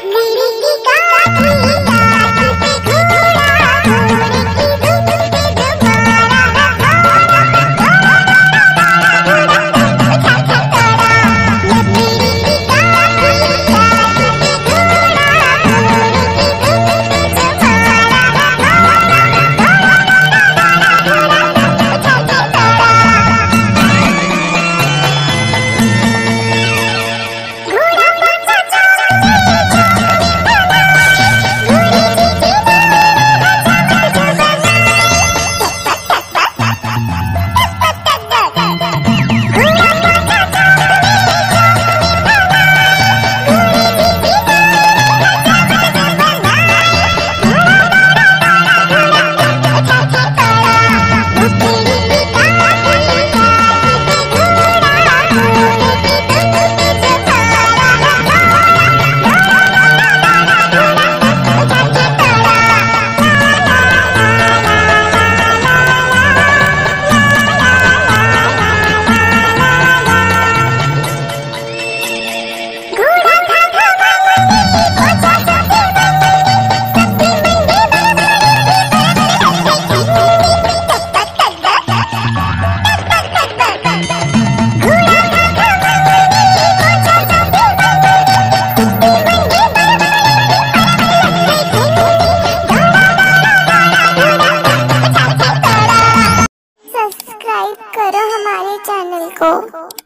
Good. हमारे channel को